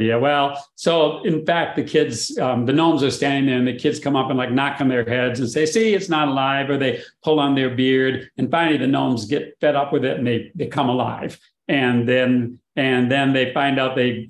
idea. Well, so in fact, the kids, um, the gnomes are standing there and the kids come up and like knock on their heads and say, see, it's not alive, or they pull on their beard. And finally the gnomes get fed up with it and they they come alive. And then and then they find out they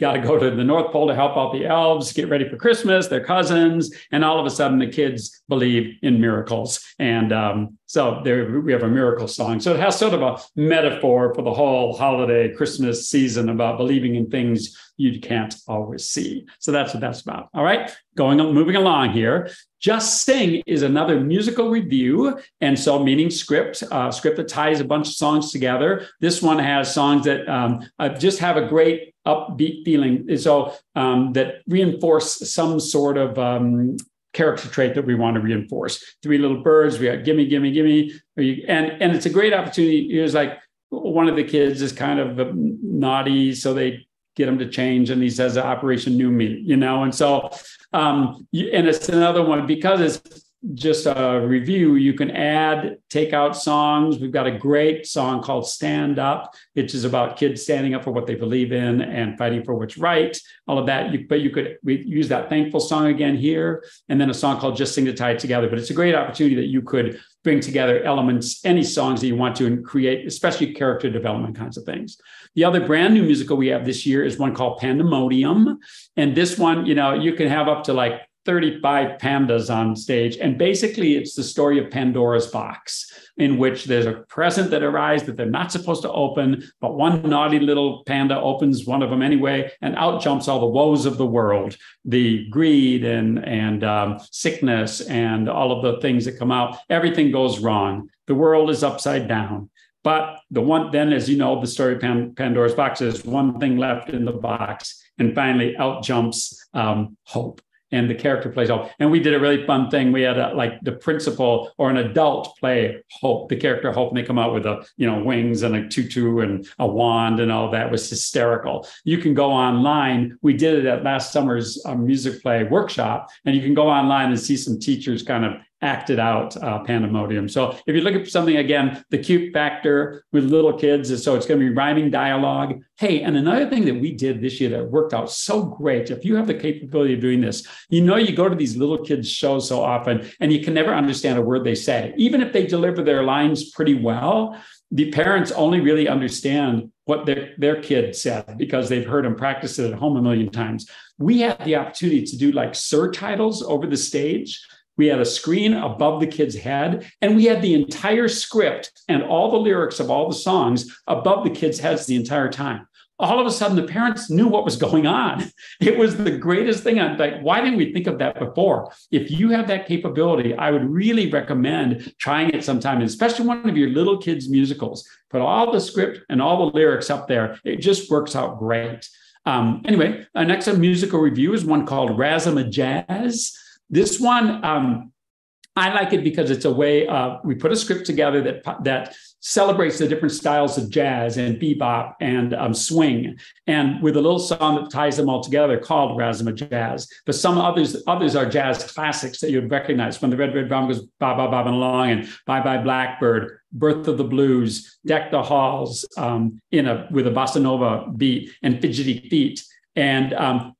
got to go to the North Pole to help out the elves, get ready for Christmas, their cousins, and all of a sudden the kids believe in miracles. And um, so there we have a miracle song. So it has sort of a metaphor for the whole holiday Christmas season about believing in things you can't always see. So that's what that's about. All right, going on, moving along here. Just Sing is another musical review, and so meaning script, uh, script that ties a bunch of songs together. This one has songs that um, uh, just have a great upbeat feeling, so um, that reinforce some sort of um, character trait that we want to reinforce. Three little birds, we got gimme, gimme, gimme, and and it's a great opportunity. It was like one of the kids is kind of naughty, so they get him to change and he says operation new me you know and so um and it's another one because it's just a review you can add take out songs. We've got a great song called stand up which is about kids standing up for what they believe in and fighting for what's right all of that. You, but you could we use that thankful song again here and then a song called just sing to tie it together. But it's a great opportunity that you could bring together elements any songs that you want to and create especially character development kinds of things. The other brand new musical we have this year is one called Pandemonium. And this one, you know, you can have up to like 35 pandas on stage. And basically, it's the story of Pandora's box, in which there's a present that arrives that they're not supposed to open, but one naughty little panda opens one of them anyway, and out jumps all the woes of the world the greed and, and um, sickness and all of the things that come out. Everything goes wrong. The world is upside down. But the one, then, as you know, the story of Pandora's box is one thing left in the box. And finally, out jumps um, hope. And the character plays hope. And we did a really fun thing. We had a, like the principal or an adult play hope, the character hope, and they come out with a you know wings and a tutu and a wand and all that it was hysterical. You can go online. We did it at last summer's um, Musicplay workshop, and you can go online and see some teachers kind of acted out uh, pandemonium. So if you look at something again, the cute factor with little kids is so it's going to be rhyming dialogue. Hey, and another thing that we did this year that worked out so great. If you have the capability of doing this, you know you go to these little kids shows so often and you can never understand a word they say, even if they deliver their lines pretty well. The parents only really understand what their, their kid said because they've heard them practice it at home a million times. We had the opportunity to do like surtitles over the stage we had a screen above the kid's head, and we had the entire script and all the lyrics of all the songs above the kids' heads the entire time. All of a sudden, the parents knew what was going on. It was the greatest thing. I'm like, why didn't we think of that before? If you have that capability, I would really recommend trying it sometime, especially one of your little kids' musicals. Put all the script and all the lyrics up there. It just works out great. Um, anyway, our next musical review is one called Razama Jazz. This one, um, I like it because it's a way of we put a script together that that celebrates the different styles of jazz and bebop and um, swing, and with a little song that ties them all together called Razzma Jazz. But some others others are jazz classics that you'd recognize when the Red Red Drum goes ba ba bobbing along and Bye Bye Blackbird, Birth of the Blues, Deck the Halls um, in a with a bossa nova beat and Fidgety Feet. And um,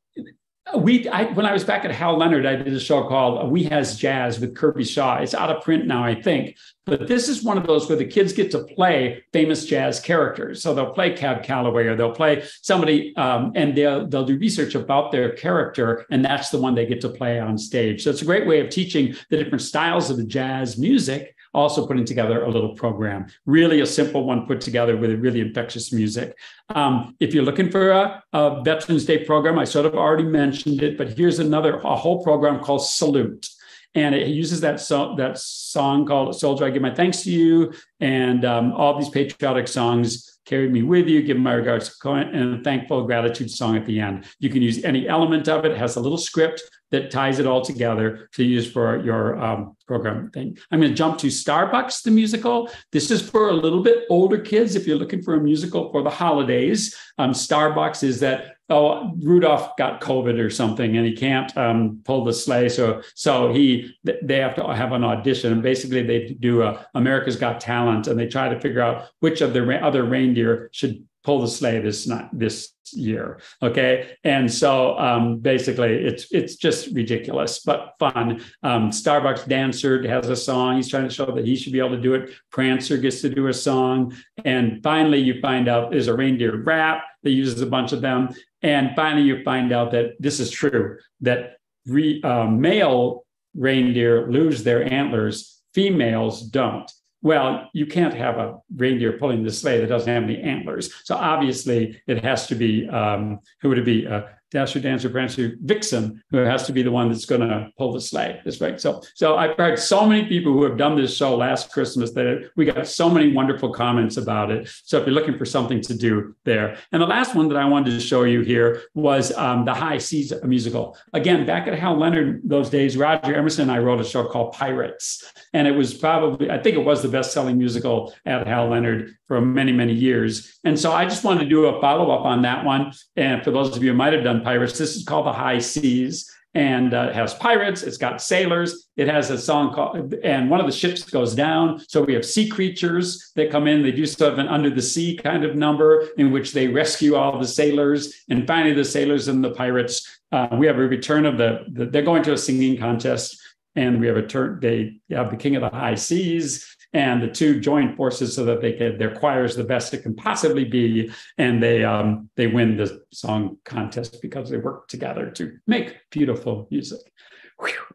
we I, when I was back at Hal Leonard, I did a show called "We Haz Jazz" with Kirby Shaw. It's out of print now, I think, but this is one of those where the kids get to play famous jazz characters. So they'll play Cab Calloway or they'll play somebody, um, and they'll they'll do research about their character, and that's the one they get to play on stage. So it's a great way of teaching the different styles of the jazz music also putting together a little program. Really a simple one put together with a really infectious music. Um, if you're looking for a, a, Veterans Day program, I sort of already mentioned it, but here's another, a whole program called Salute. And it uses that, so, that song called Soldier, I Give My Thanks to You, and um, all these patriotic songs carried me with you, give my regards, and a thankful gratitude song at the end. You can use any element of it. It has a little script that ties it all together to use for your um, program thing. I'm going to jump to Starbucks, the musical. This is for a little bit older kids. If you're looking for a musical for the holidays, um, Starbucks is that oh Rudolph got COVID or something and he can't um, pull the sleigh, so so he they have to have an audition. And basically, they do a America's Got Talent, and they try to figure out which of the other reindeer should pull the sleigh this not this year okay? And so um, basically it's it's just ridiculous but fun. Um, starbucks dancer has a song. He's trying to show that he should be able to do it. Prancer gets to do a song. And finally you find out there's a reindeer rap that uses a bunch of them. And finally you find out that this is true that re, uh, male reindeer lose their antlers. Females don't well, you can't have a reindeer pulling the sleigh that doesn't have any antlers. So obviously, it has to be um, who would it be? Uh, Dasher, Dancer, Prancer, Vixen, who has to be the one that's going to pull the sleigh. That's right. So, so I've heard so many people who have done this show last Christmas that we got so many wonderful comments about it. So if you're looking for something to do there, and the last one that I wanted to show you here was um, the High Seas musical. Again, back at Hal Leonard those days, Roger Emerson and I wrote a show called Pirates, and it was probably I think it was the best-selling musical at Hal Leonard for many many years. And so I just wanted to do a follow-up on that one. And for those of you who might have done pirates. This is called the High Seas, and uh, it has pirates. It's got sailors. It has a song called, and one of the ships goes down. So we have sea creatures that come in. They do sort of an under the sea kind of number in which they rescue all the sailors. And finally, the sailors and the pirates. Uh, we have a return of the, the. They're going to a singing contest, and we have a turn. They have the king of the high seas and the two join forces so that they can their choir is the best it can possibly be and they um, they win the song contest because they work together to make beautiful music.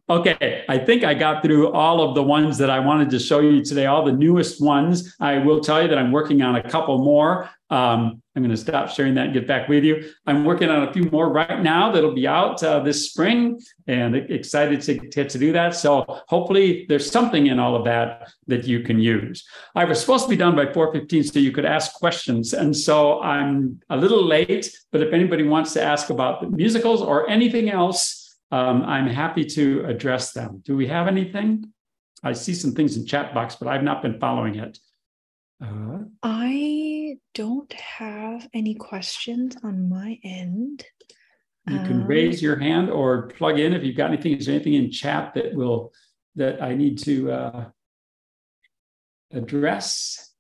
Okay i think i got through all of the ones that i wanted to show you today all the newest ones i will tell you that i'm working on a couple more um, I'm going to stop sharing that and get back with you. I'm working on a few more right now that'll be out uh, this spring and excited to get to do that. So hopefully there's something in all of that that you can use. I was supposed to be done by 4.15 so you could ask questions. And so I'm a little late, but if anybody wants to ask about the musicals or anything else, um, I'm happy to address them. Do we have anything? I see some things in chat box, but I've not been following it. Uh, I don't have any questions on my end. You can um, raise your hand or plug in if you've got anything. Is there anything in chat that will that I need to uh, address?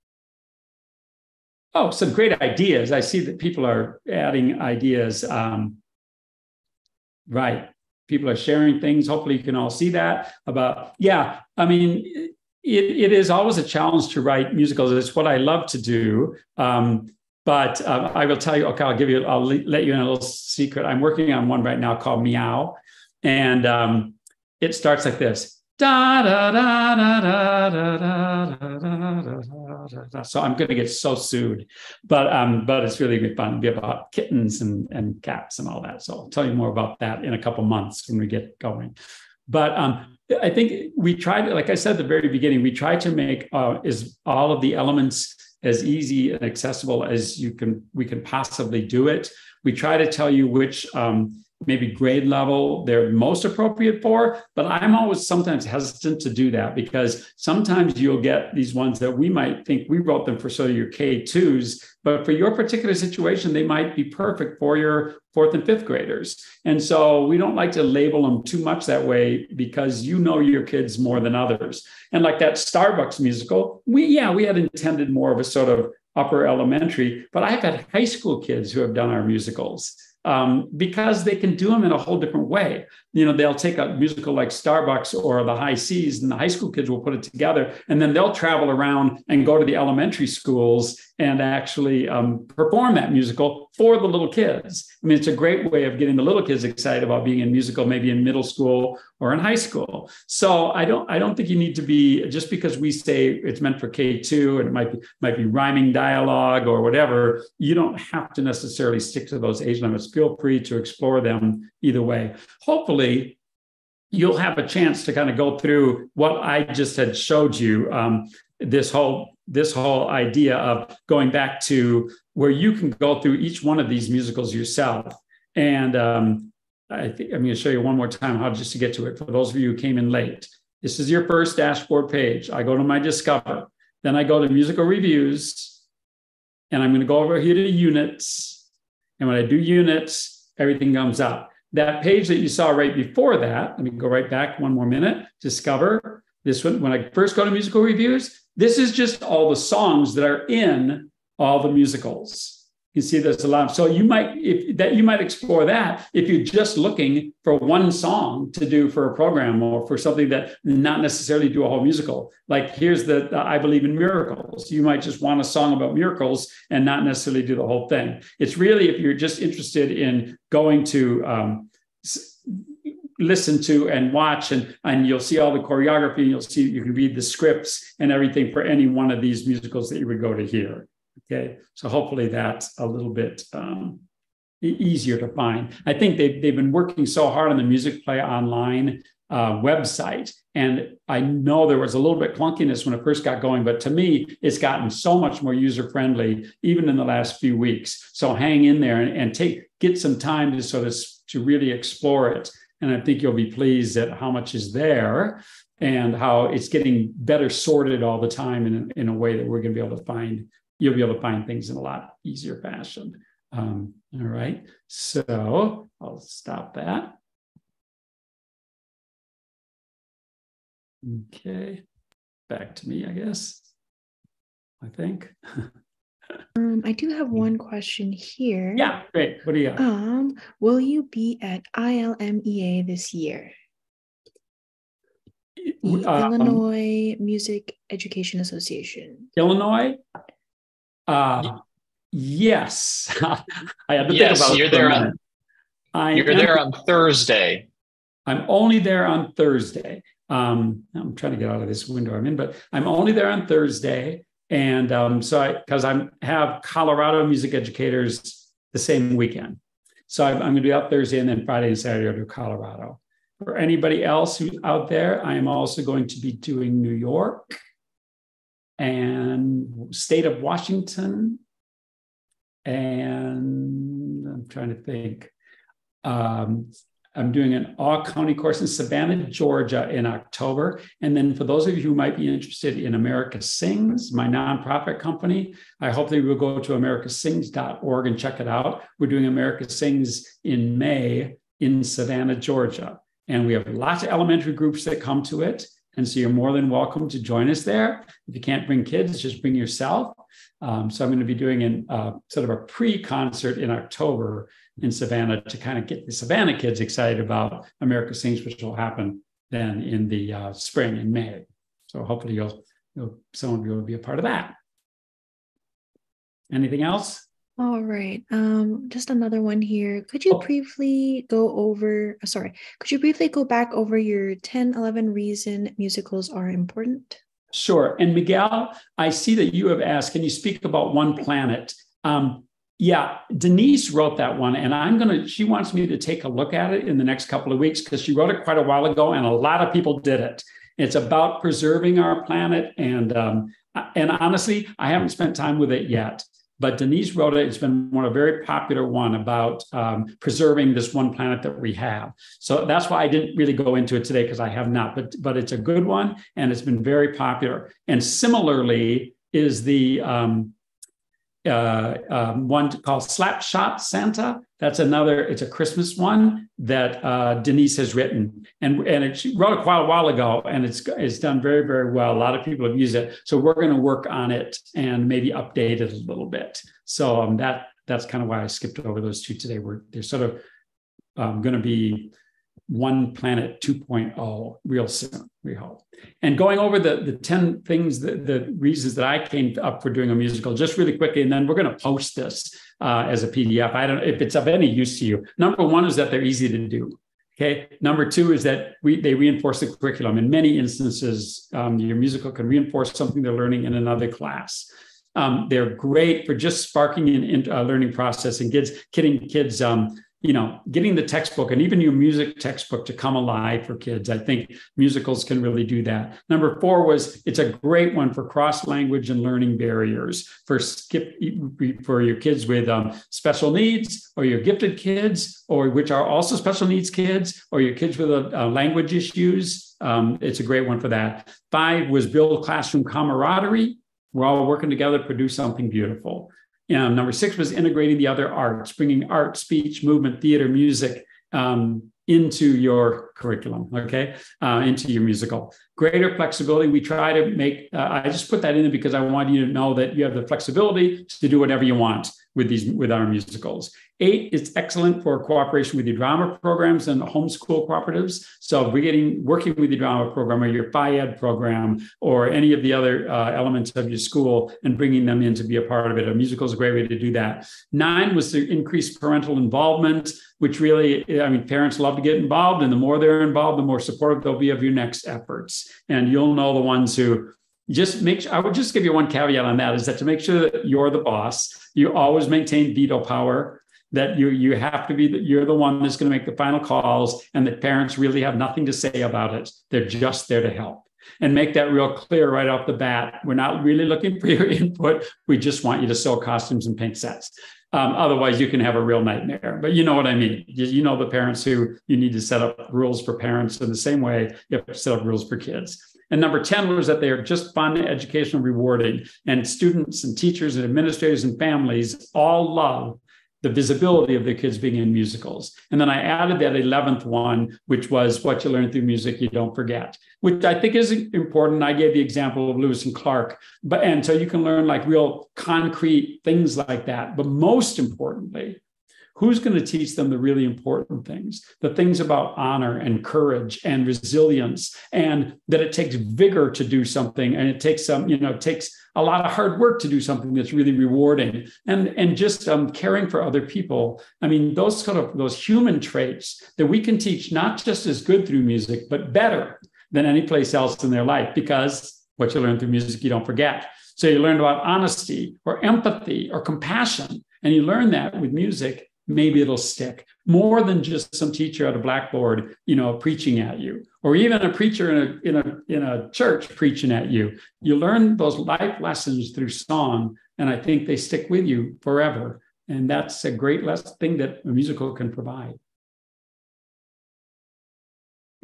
Oh, some great ideas. I see that people are adding ideas. Um, right. People are sharing things. Hopefully, you can all see that about, yeah. I mean, it, it is always a challenge to write musicals. It's what I love to do. Um, but uh, I will tell you, okay, I'll give you, I'll let you in a little secret. I'm working on one right now called Meow. And um, it starts like this. Da, da, da, da, da, da, da, da, da, So I'm going to get so sued, but um, but it's really fun. It'll be about kittens and, and cats and all that. So I'll tell you more about that in a couple months when we get going. But um, I think we tried, like I said at the very beginning, we tried to make uh, is all of the elements as easy and accessible as you can we can possibly do it. We try to tell you which um, maybe grade level they're most appropriate for. But I'm always sometimes hesitant to do that because sometimes you'll get these ones that we might think we wrote them for of your K2s, but for your particular situation, they might be perfect for your fourth and fifth graders. And so we don't like to label them too much that way because you know your kids more than others. And like that Starbucks musical, we, yeah, we had intended more of a sort of upper elementary, but I've had high school kids who have done our musicals um, because they can do them in a whole different way. You know, they'll take a musical like Starbucks or the High Seas, and the high school kids will put it together, and then they'll travel around and go to the elementary schools and actually um, perform that musical for the little kids. I mean, it's a great way of getting the little kids excited about being in musical, maybe in middle school or in high school. So I don't, I don't think you need to be just because we say it's meant for K two and it might be might be rhyming dialogue or whatever. You don't have to necessarily stick to those age limits. Feel free to explore them either way. Hopefully, you'll have a chance to kind of go through what I just had showed you. Um, this whole this whole idea of going back to where you can go through each one of these musicals yourself. And um, I think I'm going to show you one more time how just to get to it for those of you who came in late. This is your first dashboard page. I go to my Discover, then I go to musical reviews, and I'm going to go over here to units. And when I do units, everything comes up. That page that you saw right before that, let me go right back one more minute. Discover this one. When I first go to musical reviews, this is just all the songs that are in all the musicals. You see, there's a lot. Of, so you might if that you might explore that if you're just looking for one song to do for a program or for something that not necessarily do a whole musical. Like here's the, the I believe in miracles. You might just want a song about miracles and not necessarily do the whole thing. It's really if you're just interested in going to um, listen to and watch and and you'll see all the choreography and you'll see you can read the scripts and everything for any one of these musicals that you would go to hear okay so hopefully that's a little bit um, easier to find. I think they've, they've been working so hard on the Musicplay online uh, website and i know there was a little bit clunkiness when it first got going but to me it's gotten so much more user friendly even in the last few weeks. So hang in there and, and take get some time to sort of to really explore it. And I think you'll be pleased at how much is there and how it's getting better sorted all the time in, in a way that we're going to be able to find, you'll be able to find things in a lot easier fashion. Um, all right. So I'll stop that. Okay. Back to me, I guess. I think. Um, I do have one question here. Yeah, great. What do you got? Um, will you be at ILMEA this year? The Um, Illinois Music Education Association. Illinois? Uh, yes. I had to Yes, think about you're there on- I You're am- there on Thursday. I'm only there on Thursday. Um, I'm trying to get out of this window I'm in, but I'm only there on Thursday. And um, so I, because I'm have Colorado music educators the same weekend. So I'm, I'm going to be out Thursday and then Friday and Saturday I'll do Colorado. For anybody else who's out there, I am also going to be doing New York and state of Washington. And I'm trying to think. Um, I'm doing an all county course in Savannah, Georgia in October. And then for those of you who might be interested in America Sings, my nonprofit company, I hope that you will go to americasings.org and check it out. We're doing America Sings in May in Savannah, Georgia. And we have lots of elementary groups that come to it. And so you're more than welcome to join us there. If you can't bring kids, just bring yourself. Um, so I'm going to be doing an, uh, sort of a pre-concert in October in Savannah to kind of get the Savannah kids excited about America Sings, which will happen then in the uh, spring in May. So hopefully you'll, you'll some of you will be a part of that. Anything else? All right. Um, just another one here. Could you Oh. briefly go over, uh, sorry, could you briefly go back over your 10, 11 reason musicals are important? Sure. And Miguel, I see that you have asked, can you speak about One Planet? Um, yeah, Denise wrote that one, and I'm going to, she wants me to take a look at it in the next couple of weeks because she wrote it quite a while ago, and a lot of people did it. It's about preserving our planet. And, um, and honestly, I haven't spent time with it yet. But Denise wrote it. It's been one a very popular one about um, preserving this one planet that we have. So that's why I didn't really go into it today because I have not. But but it's a good one, and it's been very popular. And similarly is the um, uh, um, one called Slapshot Santa. That's another. It's a Christmas one that uh, Denise has written, and and it, she wrote it quite a while ago, and it's it's done very very well. A lot of people have used it, so we're going to work on it and maybe update it a little bit. So um, that that's kind of why I skipped over those two today. We're they're sort of um, going to be one planet 2.0 real soon we hope. And going over the the 10 things the, the reasons that i came up for doing a musical just really quickly and then we're going to post this uh, as a pdf i don't know if it's of any use to you. Number one is that they're easy to do okay? Number two is that we they reinforce the curriculum. In many instances um, your musical can reinforce something they're learning in another class. Um, they're great for just sparking an uh, learning process and kids getting kids um, you know, getting the textbook and even your music textbook to come alive for kids. I think musicals can really do that. Number four was it's a great one for cross language and learning barriers for skip for your kids with um, special needs or your gifted kids or which are also special needs kids or your kids with uh, language issues. Um, it's a great one for that. Five was build classroom camaraderie. We're all working together to produce something beautiful. Um, number six was integrating the other arts, bringing art, speech, movement, theater, music um, into your curriculum, okay, uh, into your musical. Greater flexibility. We try to make, uh, I just put that in there because I want you to know that you have the flexibility to do whatever you want with these, with our musicals. Eight, it's excellent for cooperation with your drama programs and homeschool cooperatives. So if we're getting working with your drama program or your Phy-Ed program or any of the other uh, elements of your school and bringing them in to be a part of it. A musical is a great way to do that. Nine was to increase parental involvement, which really, I mean, parents love to get involved, and the more they're involved, the more supportive they'll be of your next efforts. And you'll know the ones who just make I would just give you one caveat on that is that to make sure that you're the boss, you always maintain veto power that you you have to be that you're the one that's going to make the final calls and that parents really have nothing to say about it. They're just there to help. And make that real clear right off the bat we're not really looking for your input we just want you to sew costumes and paint sets. Um, otherwise you can have a real nightmare but you know what i mean. You, you know the parents who you need to set up rules for parents in the same way you have to set up rules for kids and number 10 was that they are just fun, educational, rewarding. And students and teachers and administrators and families all love the visibility of the kids being in musicals. And then I added that 11th one, which was what you learn through music, you don't forget, which I think is important. I gave the example of Lewis and Clark, but and so you can learn like real concrete things like that. But most importantly, who's going to teach them the really important things? The things about honor and courage and resilience and that it takes vigor to do something and it takes some you know it takes a lot of hard work to do something that's really rewarding. And and just um, caring for other people. I mean those sort of those human traits that we can teach not just as good through music but better than any place else in their life because what you learn through music you don't forget. So you learn about honesty or empathy or compassion and you learn that with music maybe it'll stick more than just some teacher at a blackboard you know preaching at you or even a preacher in a in a in a church preaching at you. You learn those life lessons through song and i think they stick with you forever. And that's a great thing that a musical can provide.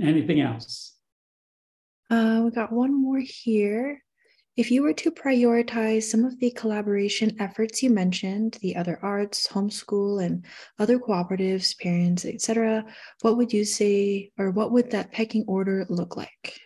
Anything else? Uh, we got one more here if you were to prioritize some of the collaboration efforts you mentioned, the other arts, homeschool, and other cooperatives, parents, etc., what would you say, or what would that pecking order look like?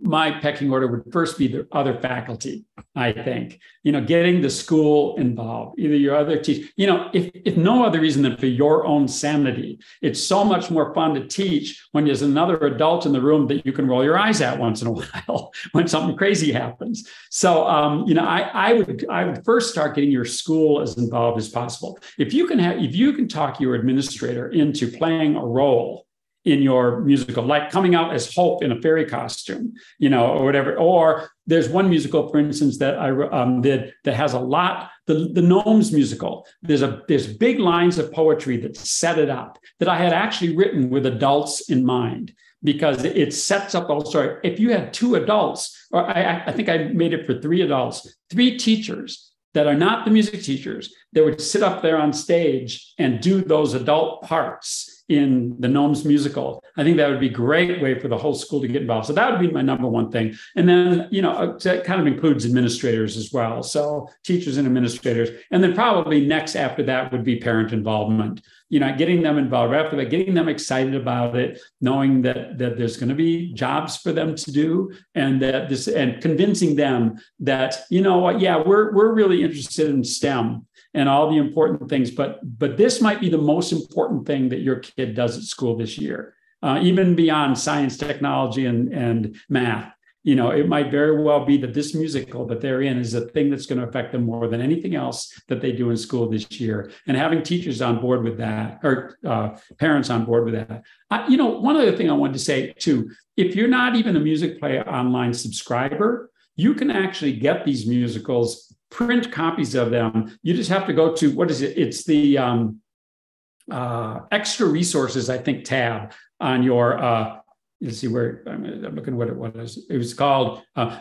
My pecking order would first be the other faculty i think. You know getting the school involved either your other teach you know if, if no other reason than for your own sanity it's so much more fun to teach when there's another adult in the room that you can roll your eyes at once in a while when something crazy happens. So um, you know I, I would i would first start getting your school as involved as possible. If you can have if you can talk your administrator into playing a role in your musical, like coming out as Hope in a fairy costume, you know, or whatever. Or there's one musical, for instance, that I um, did that has a lot. The the Gnomes musical. There's a there's big lines of poetry that set it up that I had actually written with adults in mind because it sets up whole story. If you had two adults, or I, I think I made it for three adults, three teachers that are not the music teachers that would sit up there on stage and do those adult parts in the Gnomes musical. I think that would be a great way for the whole school to get involved. So that would be my number one thing. And then, you know, uh, that kind of includes administrators as well. So teachers and administrators. And then probably next after that would be parent involvement. You know, getting them involved that, getting them excited about it, knowing that that there's going to be jobs for them to do, and that this and convincing them that, you know what, yeah, we're we're really interested in STEM and all the important things. But but this might be the most important thing that your kid does at school this year, uh, even beyond science, technology, and and math. You know, it might very well be that this musical that they're in is a thing that's going to affect them more than anything else that they do in school this year. And having teachers on board with that, or uh, parents on board with that. I, you know, one other thing I wanted to say too: if you're not even a Musicplay online subscriber, you can actually get these musicals print copies of them. You just have to go to what is it? It's the um, uh, extra resources, I think, tab on your. Uh, let's see where I'm, looking what it was. It was called. Uh,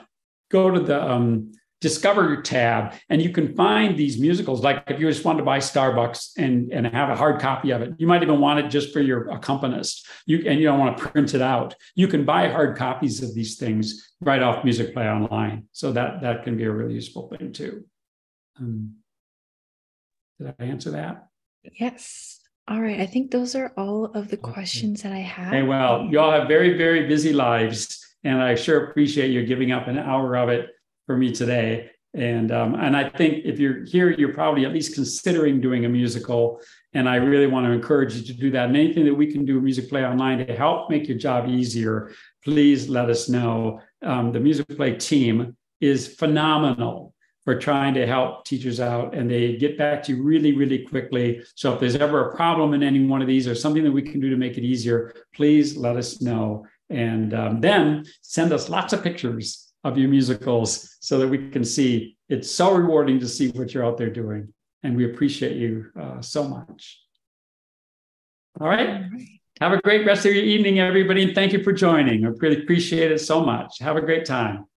go to the um, Discover tab, and you can find these musicals. Like if you just want to buy Starbucks and and have a hard copy of it, you might even want it just for your accompanist. You and you don't want to print it out. You can buy hard copies of these things right off Musicplay online. So that that can be a really useful thing too. Um, did I answer that? Yes. All right. I think those are all of the questions that I have. Hey, well, you all have very, very busy lives, and I sure appreciate you giving up an hour of it for me today. And um, and I think if you're here, you're probably at least considering doing a musical. And I really want to encourage you to do that. And anything that we can do Musicplay online to help make your job easier, please let us know. Um, the Musicplay team is phenomenal for trying to help teachers out and they get back to you really, really quickly. So if there's ever a problem in any one of these or something that we can do to make it easier, please let us know. And um, then send us lots of pictures of your musicals so that we can see. It's so rewarding to see what you're out there doing. And we appreciate you uh, so much. All right. Have a great rest of your evening, everybody. And thank you for joining. I really appreciate it so much. Have a great time.